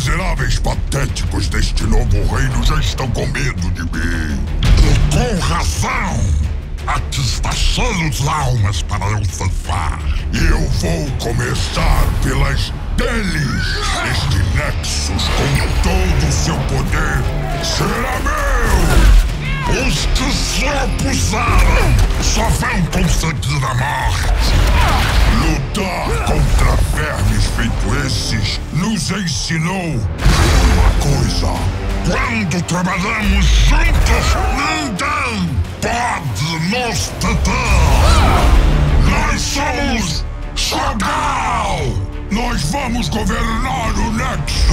miseráveis patéticos deste novo reino já estão com medo de mim. E com razão! Aqui está almas para eu. E eu vou começar pelas deles. Este Nexus, com todo o seu poder, será meu! Os que se opuseram só vão conseguir a morte. Nos ensinou uma coisa. Quando trabalhamos juntos, ninguém pode nos deter. Nós somos Shogal! Nós vamos governar o Nexus!